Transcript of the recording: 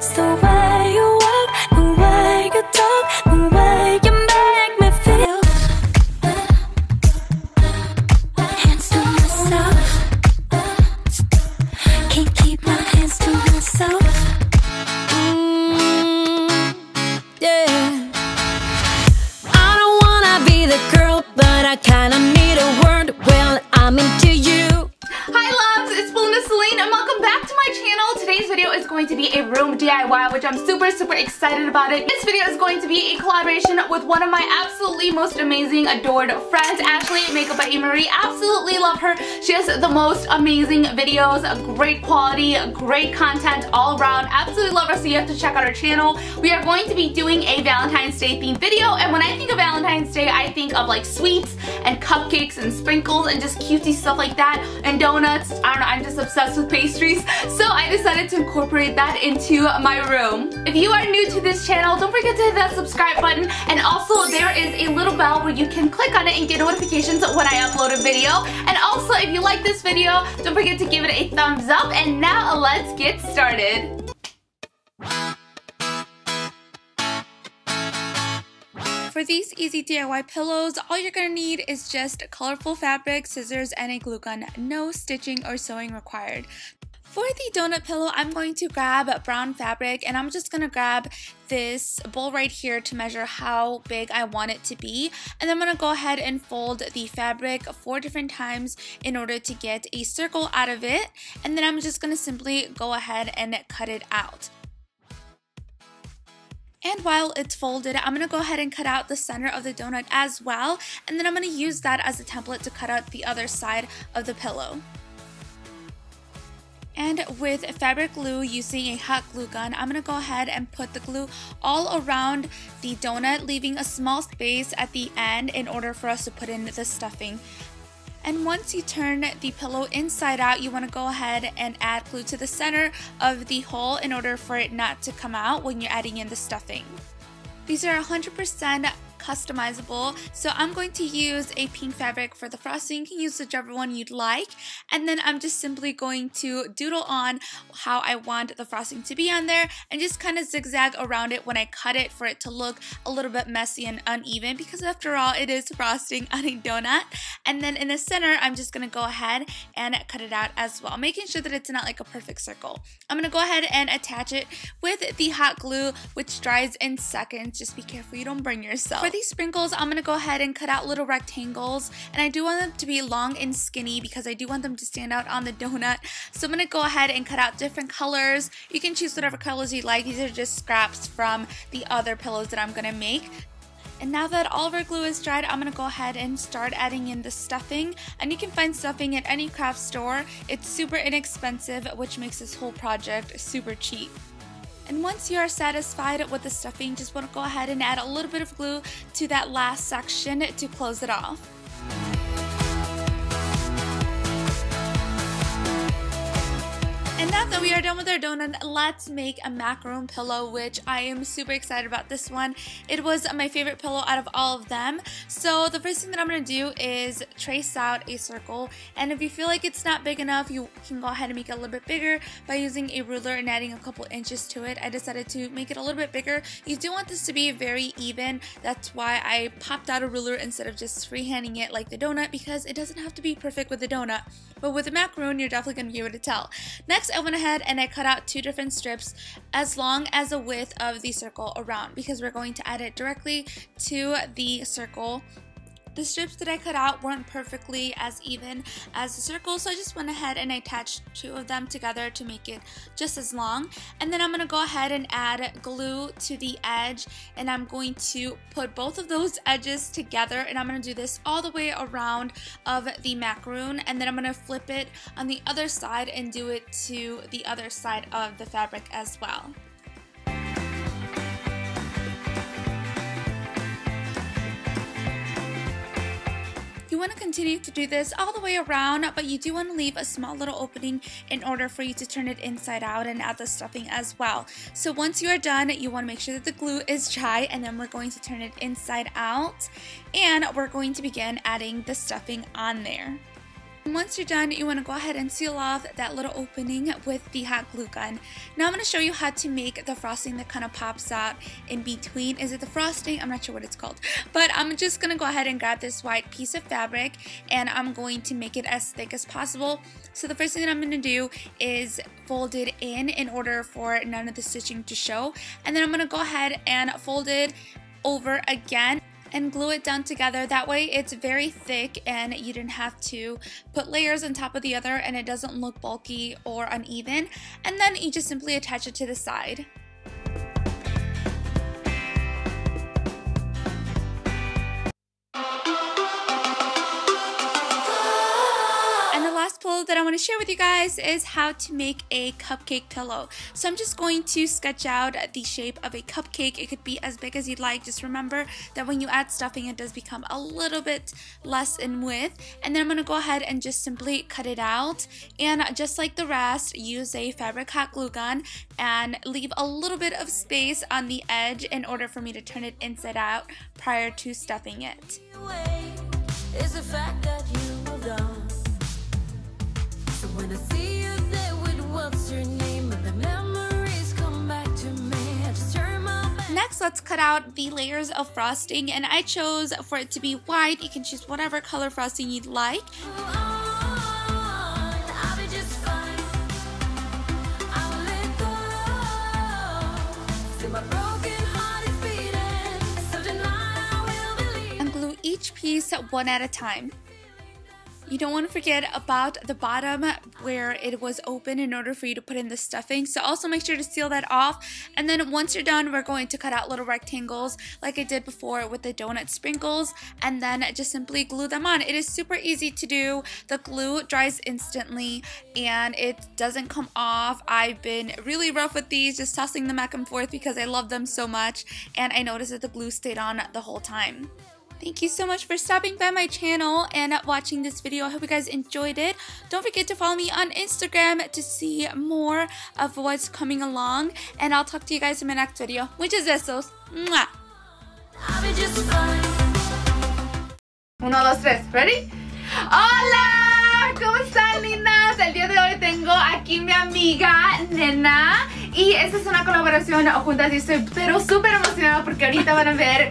It's going to be a room DIY which I'm super super excited about it. This video is going to be a collaboration with one of my absolutely most amazing adored friends, Ashley Makeup by Marie. Absolutely love her. She has the most amazing videos, great quality, great content all around. Absolutely love her so you have to check out her channel. We are going to be doing a Valentine's Day themed video and when I think of Valentine's Day I think of like sweets and cupcakes and sprinkles and just cutesy stuff like that and donuts. I don't know, I'm just obsessed with pastries. So I decided to incorporate that into my room. If you are new to this channel, don't forget to hit that subscribe button. And also there is a little bell where you can click on it and get notifications when I upload a video. And also if you like this video, don't forget to give it a thumbs up. And now let's get started. For these easy DIY pillows, all you're to need is just colorful fabric, scissors, and a glue gun. No stitching or sewing required. For the donut pillow, I'm going to grab brown fabric and I'm just to grab this bowl right here to measure how big I want it to be. And I'm to go ahead and fold the fabric four different times in order to get a circle out of it. And then I'm just to simply go ahead and cut it out. And while it's folded, I'm to go ahead and cut out the center of the donut as well. And then I'm to use that as a template to cut out the other side of the pillow. And with fabric glue using a hot glue gun, I'm to go ahead and put the glue all around the donut, leaving a small space at the end in order for us to put in the stuffing. And once you turn the pillow inside out, you want to go ahead and add glue to the center of the hole in order for it not to come out when you're adding in the stuffing. These are 100% customizable. So I'm going to use a pink fabric for the frosting. You can use whichever one you'd like. And then I'm just simply going to doodle on how I want the frosting to be on there and just kind of zigzag around it when I cut it for it to look a little bit messy and uneven because after all it is frosting on a donut. And then in the center I'm just going to go ahead and cut it out as well, making sure that it's not like a perfect circle. I'm going to go ahead and attach it with the hot glue which dries in seconds. Just be careful you don't burn yourself. For these sprinkles, I'm to go ahead and cut out little rectangles. And I do want them to be long and skinny because I do want them to stand out on the donut. So I'm to go ahead and cut out different colors. You can choose whatever colors you like. These are just scraps from the other pillows that I'm to make. And now that all of our glue is dried, I'm to go ahead and start adding in the stuffing. And you can find stuffing at any craft store. It's super inexpensive, which makes this whole project super cheap. And once you are satisfied with the stuffing, just want to go ahead and add a little bit of glue to that last section to close it off. And now that we are done with our donut, let's make a macaron pillow, which I am super excited about this one. It was my favorite pillow out of all of them. So the first thing that I'm going to do is trace out a circle. And if you feel like it's not big enough, you can go ahead and make it a little bit bigger by using a ruler and adding a couple inches to it. I decided to make it a little bit bigger. You do want this to be very even. That's why I popped out a ruler instead of just freehanding it like the donut because it doesn't have to be perfect with the donut. But with the macaron, you're definitely going to be able to tell. Next, I went ahead and I cut out two different strips as long as the width of the circle around because we're going to add it directly to the circle the strips that I cut out weren't perfectly as even as the circle, so I just went ahead and I attached two of them together to make it just as long. And then I'm going to go ahead and add glue to the edge, and I'm going to put both of those edges together, and I'm going to do this all the way around of the macaroon, and then I'm going to flip it on the other side and do it to the other side of the fabric as well. You want to continue to do this all the way around, but you do want to leave a small little opening in order for you to turn it inside out and add the stuffing as well. So once you are done, you want to make sure that the glue is dry and then we're going to turn it inside out and we're going to begin adding the stuffing on there. Once you're done, you want to go ahead and seal off that little opening with the hot glue gun. Now I'm going to show you how to make the frosting that kind of pops out in between. Is it the frosting? I'm not sure what it's called. But I'm just going to go ahead and grab this white piece of fabric and I'm going to make it as thick as possible. So the first thing that I'm going to do is fold it in in order for none of the stitching to show. And then I'm going to go ahead and fold it over again and glue it down together. That way it's very thick and you didn't have to put layers on top of the other and it doesn't look bulky or uneven. And then you just simply attach it to the side. Last pull that I want to share with you guys is how to make a cupcake pillow. So I'm just going to sketch out the shape of a cupcake. It could be as big as you'd like. Just remember that when you add stuffing, it does become a little bit less in width. And then I'm going to go ahead and just simply cut it out. And just like the rest, use a fabric hot glue gun and leave a little bit of space on the edge in order for me to turn it inside out prior to stuffing it. Let's cut out the layers of frosting, and I chose for it to be white. You can choose whatever color frosting you'd like. And glue each piece one at a time. You don't want to forget about the bottom where it was open in order for you to put in the stuffing. So also make sure to seal that off. And then once you're done, we're going to cut out little rectangles like I did before with the donut sprinkles and then just simply glue them on. It is super easy to do. The glue dries instantly and it doesn't come off. I've been really rough with these, just tossing them back and forth because I love them so much and I noticed that the glue stayed on the whole time. Thank you so much for stopping by my channel and watching this video. I hope you guys enjoyed it. Don't forget to follow me on Instagram to see more of what's coming along. And I'll talk to you guys in my next video. Muchos besos. Mwah. Uno, dos, tres. Ready? Hola, ¿cómo están lindas? El día de hoy tengo aquí mi amiga Nena y esta es una colaboración juntas y estoy pero súper emocionada porque ahorita van a ver